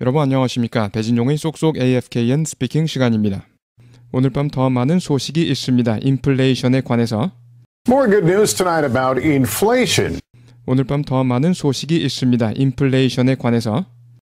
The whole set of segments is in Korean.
여러분 안녕하십니까? 배진용의 쏙쏙 AFKN 스피킹 시간입니다. 오늘 밤 더 많은 소식이 있습니다. 인플레이션에 관해서 More good news tonight about inflation. 오늘 밤 더 많은 소식이 있습니다. 인플레이션에 관해서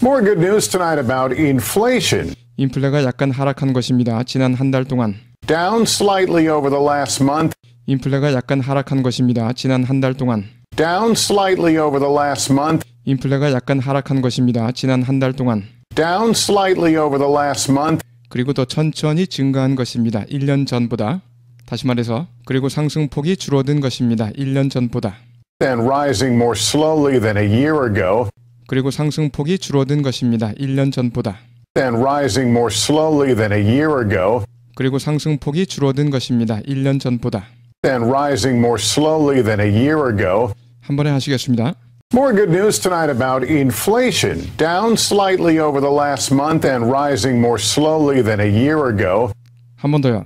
More good news tonight about inflation. 인플레가 약간 하락한 것입니다. 지난 한 달 동안 Down slightly over the last month. 인플레가 약간 하락한 것입니다. 지난 한 달 동안 Down slightly over the last month. 인플레가 약간 하락한 것입니다. 지난 한 달 동안 Down slightly over the last month. 그리고 더 천천히 증가한 것입니다. 1년 전보다 다시 말해서 그리고 상승폭이 줄어든 것입니다. 1년 전보다 And rising more slowly than a year ago. 그리고 상승폭이 줄어든 것입니다. 1년 전보다 And rising more slowly than a year ago. 그리고 상승폭이 줄어든 것입니다. 1년 전보다 And rising more slowly than a year ago. 한 번에 하시겠습니다. More good news tonight about inflation. Down slightly over the last month and rising more slowly than a year ago. 한 번 더요.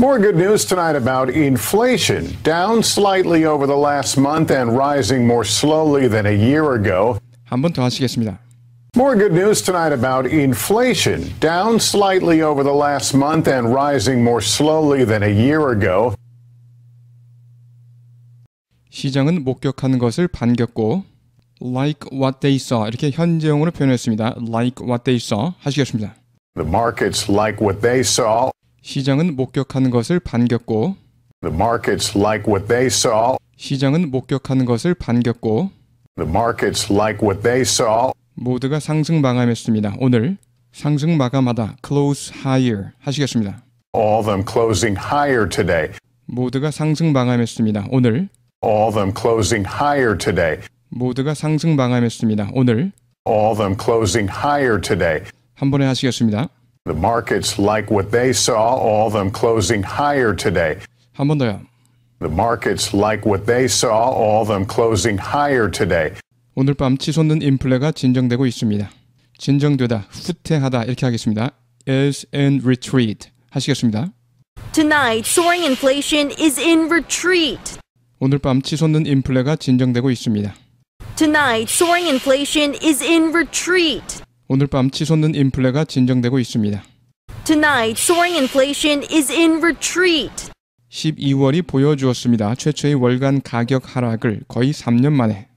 More good news tonight about inflation. Down slightly over the last month and rising more slowly than a year ago. 한 번 더 하시겠습니다. More good news tonight about inflation. Down slightly over the last month and rising more slowly than a year ago. 시장은 목격한 것을 반겼고 like what they saw 이렇게 현재형으로 표현했습니다. like what they saw 하시겠습니다. The markets like what they saw. 시장은 목격한 것을 반겼고 The markets like what they saw. 시장은 목격한 것을 반겼고 The markets like what they saw. 모두가 상승 마감했습니다. 오늘 상승 마감하다 close higher 하시겠습니다. All them closing higher today. 모두가 상승 마감했습니다. 오늘 All them closing higher today. 모두가 상승 마감했습니다. 오늘 All them closing higher today. 한 번에 하시겠습니다. The markets like what they saw, all them closing higher today. 한 번 더요. The markets like what they saw, all them closing higher today. 오늘 밤 치솟는 인플레가 진정되고 있습니다. 진정되다, 후퇴하다 이렇게 하겠습니다. is in retreat 하시겠습니다. Tonight, soaring inflation is in retreat. 오늘 밤 치솟는 인플레가 진정되고 있습니다. Tonight, soaring inflation is in retreat. 오늘 밤 치솟는 인플레가 진정되고 있습니다. Tonight, soaring inflation is in retreat. 12월이 보여주었습니다. 최초의 월간 가격 하락을 거의 3년 만에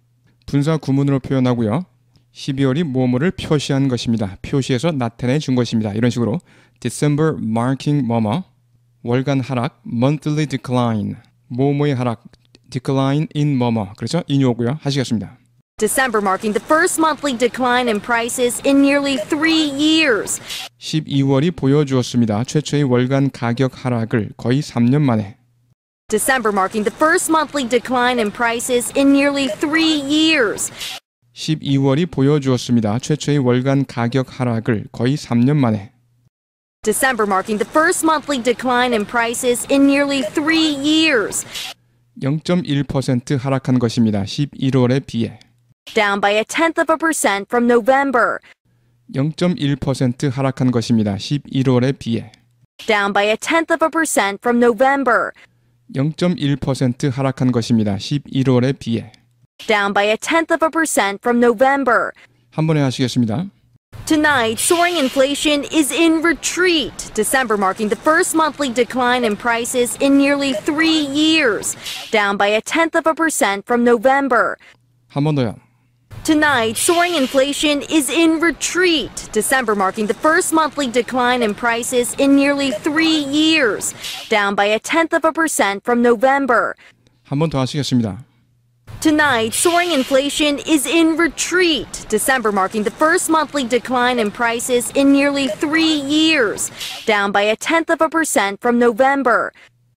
분사 구문으로 표현하고요. 12월이 뭐뭐를 표시한 것입니다. 표시해서 나타내 준 것입니다. 이런 식으로 December marking 뭐뭐 월간 하락 monthly decline 뭐뭐의 하락 decline in 뭐뭐 그렇죠? 인요고요. 하시겠습니다. December marking the first monthly decline in prices in nearly three years. 12월이 보여주었습니다. 최초의 월간 가격 하락을 거의 3년 만에 December marking the first monthly decline in prices in nearly three years. 12월이 보여주었습니다. 최초의 월간 가격 하락을 거의 3년 만에 December marking the first monthly decline in prices in nearly three years. 0.1% 하락한 것입니다. 11월에 비해 Down by a tenth of a percent from November. 0.1% 하락한 것입니다. 11월에 비해 Down by a tenth of a percent from November. 0.1% 하락한 것입니다. 11월에 비해 Down by a tenth of a percent from November. 한 번에 하시겠습니다. Tonight, soaring inflation is in retreat. December marking the first monthly decline in prices in nearly three years. Down by a tenth of a percent from November. 한 번 더요. Tonight, soaring inflation is in retreat. December marking the first monthly decline in prices in nearly three years. Down by a tenth of a percent from November. 한 번 더 하시겠습니다. Tonight, soaring inflation is in retreat. December marking the first monthly decline in prices in nearly three years. Down by a tenth of a percent from November.